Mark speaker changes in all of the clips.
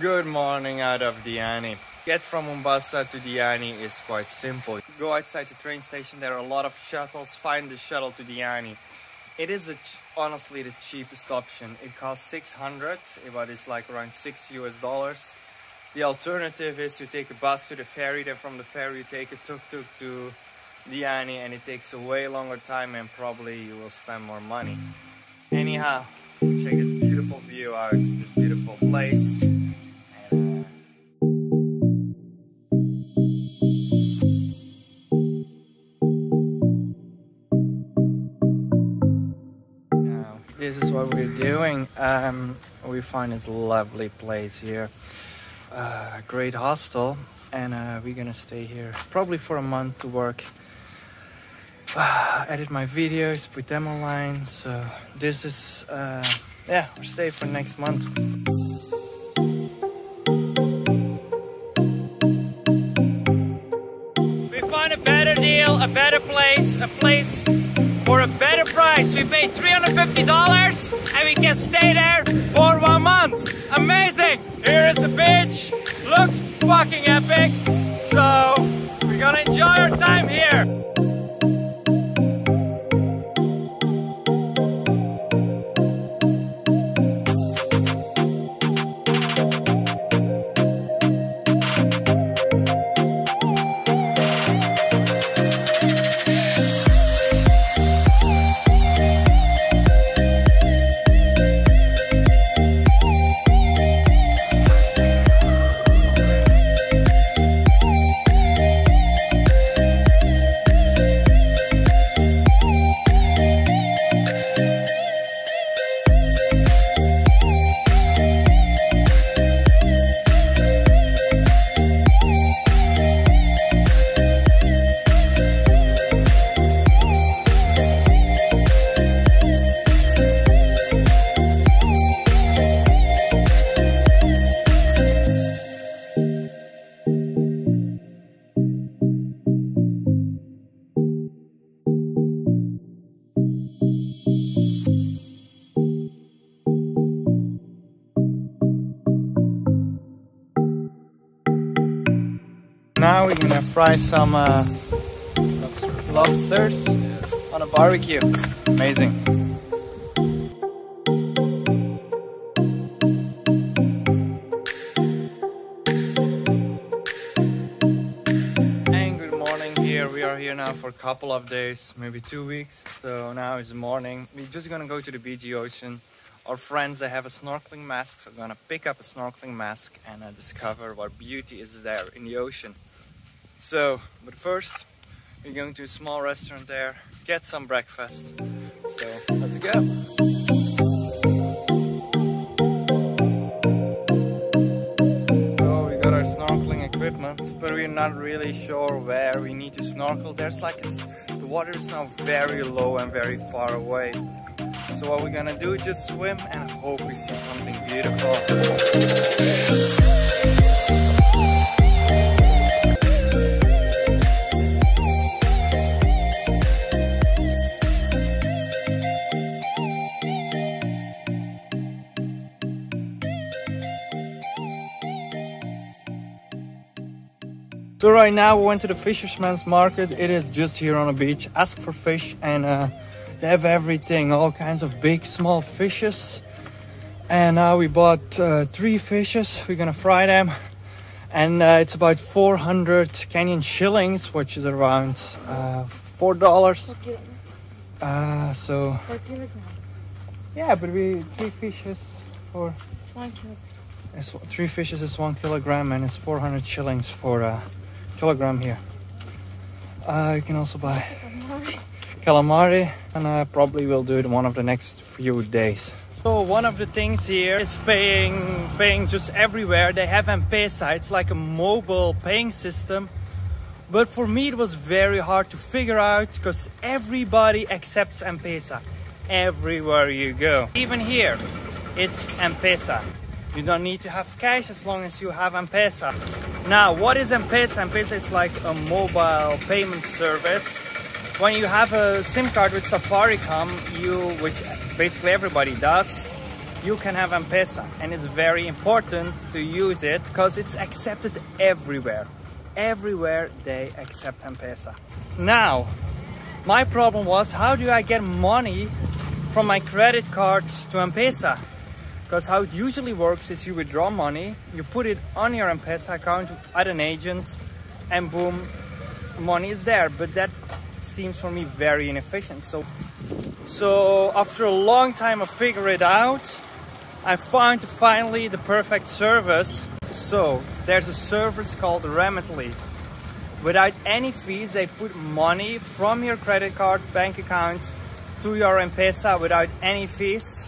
Speaker 1: Good morning out of Diani. Get from Mombasa to Diani is quite simple. Go outside the train station, there are a lot of shuttles, find the shuttle to Diani. It is honestly the cheapest option. It costs 600, but it's like around 6 US dollars. The alternative is you take a bus to the ferry, then from the ferry you take a tuk-tuk to Diani and it takes a way longer time and probably you will spend more money. Anyhow, check this beautiful view out, this beautiful place. Doing. Um, we find this lovely place here, uh, great hostel, and uh, we're gonna stay here probably for a month to work, uh, edit my videos, put them online. So this is, uh, yeah, we stay for next month. We find a better deal, a better place, a place for a better price. We paid $350 and we can stay there for one month. Amazing! Here is the beach. Looks fucking epic. So we're gonna enjoy our time here. Now we're gonna fry some uh, lobsters yes. on a barbecue. Amazing. And good morning here. We are here now for a couple of days, maybe two weeks. So now it's morning. We're just gonna go to the BG Ocean our friends they have a snorkeling mask so I'm gonna pick up a snorkeling mask and uh, discover what beauty is there in the ocean so but first we're going to a small restaurant there get some breakfast. So let's go. So we got our snorkeling equipment but we're not really sure where we need to snorkel. There's like the water is now very low and very far away. So what we're gonna do is just swim and hope we see something beautiful. So right now we went to the fisherman's market. It is just here on the beach. Ask for fish and uh, they have everything, all kinds of big, small fishes. And now we bought uh, three fishes. We're gonna fry them. And uh, it's about 400 Kenyan shillings, which is around uh, $4. Uh, so, yeah, but we three fishes for
Speaker 2: it's one kilogram.
Speaker 1: It's, three fishes is one kilogram, and it's 400 shillings for a kilogram here. Uh, you can also buy calamari and I probably will do it one of the next few days. So one of the things here is paying paying just everywhere. They have M-Pesa. It's like a mobile paying system. But for me it was very hard to figure out because everybody accepts M-Pesa everywhere you go. Even here, it's M-Pesa. You don't need to have cash as long as you have M-Pesa. Now, what is M-Pesa? M-Pesa is like a mobile payment service when you have a SIM card with Safaricom, you, which basically everybody does, you can have M-Pesa and it's very important to use it because it's accepted everywhere. Everywhere they accept M-Pesa. Now, my problem was how do I get money from my credit card to M-Pesa? Because how it usually works is you withdraw money, you put it on your M-Pesa account at an agent and boom, money is there. But that seems for me very inefficient. So, so after a long time of figure it out, I found finally the perfect service. So there's a service called Remitly. Without any fees, they put money from your credit card bank account to your M-Pesa without any fees.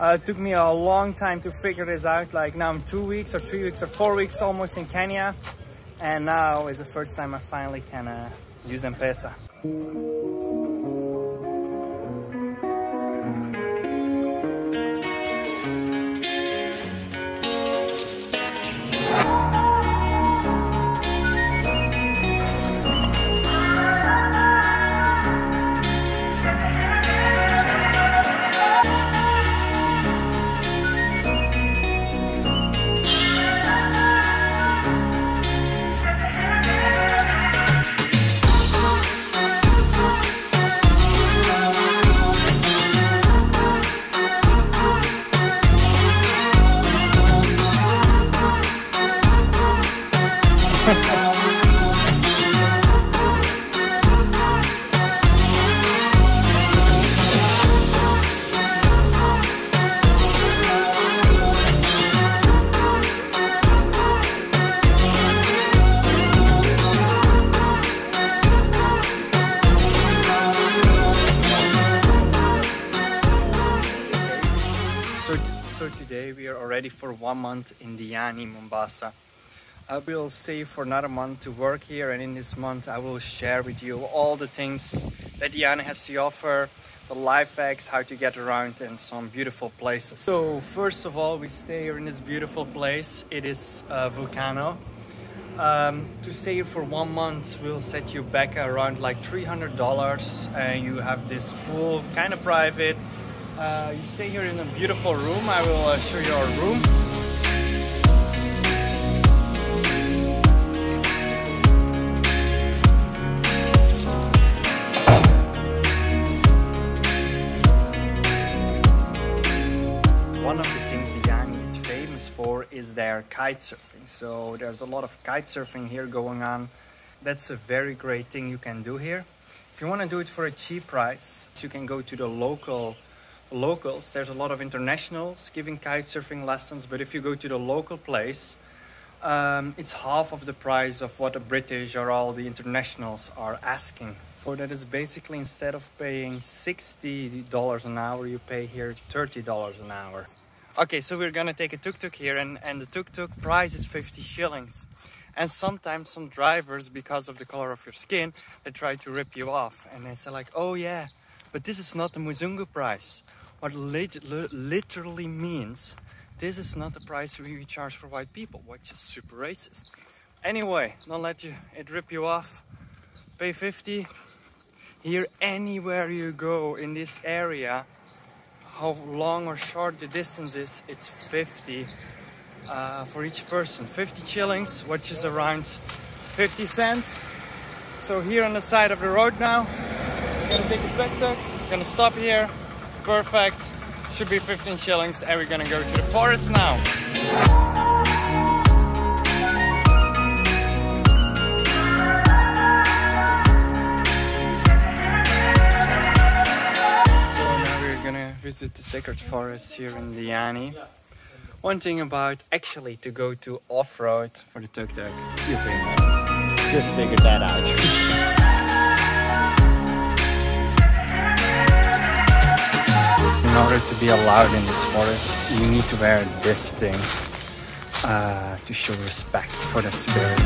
Speaker 1: Uh, it took me a long time to figure this out. Like now I'm two weeks or three weeks or four weeks almost in Kenya. And now is the first time I finally can uh, use M-Pesa. Already for one month in Diani, Mombasa. I will stay for another month to work here and in this month I will share with you all the things that Diani has to offer, the life hacks, how to get around and some beautiful places. So first of all we stay here in this beautiful place. It is uh, Vulcano. Um, to stay here for one month will set you back around like $300 and you have this pool, kind of private, uh, you stay here in a beautiful room. I will uh, show you our room. One of the things Diani is famous for is their kite surfing. So there's a lot of kite surfing here going on. That's a very great thing you can do here. If you want to do it for a cheap price, you can go to the local locals. There's a lot of internationals giving kite surfing lessons, but if you go to the local place, um, it's half of the price of what the British or all the internationals are asking for. That is basically instead of paying $60 an hour, you pay here $30 an hour. Okay, so we're gonna take a tuk-tuk here and, and the tuk-tuk price is 50 shillings. And sometimes some drivers, because of the color of your skin, they try to rip you off. And they say like, oh yeah, but this is not the Muzungu price. What lit literally means, this is not the price we charge for white people, which is super racist. Anyway, don't let you it rip you off. Pay 50. Here, anywhere you go in this area, how long or short the distance is, it's 50 uh, for each person. 50 shillings, which is around 50 cents. So here on the side of the road now, gonna take a tuk-tuk, gonna stop here, perfect. Should be 15 shillings and we're gonna go to the forest now. So now we're gonna visit the sacred forest here in Diani. One thing about actually to go to off-road for the tuk-tuk. Just figured that out. in order to be allowed in this forest, you need to wear this thing uh, to show respect for the spirits.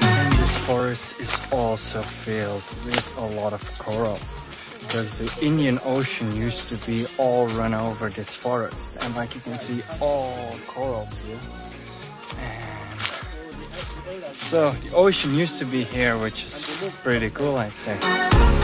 Speaker 1: And this forest is also filled with a lot of coral because the Indian Ocean used to be all run over this forest and like you can see all corals here So the ocean used to be here, which is pretty cool, I'd say.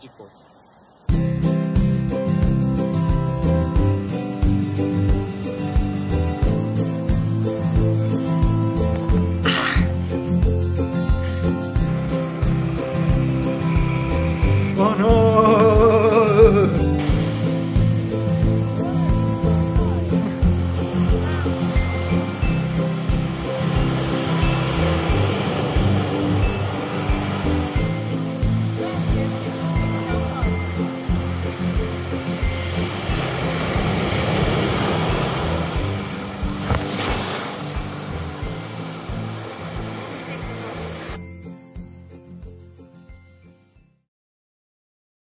Speaker 3: The uh,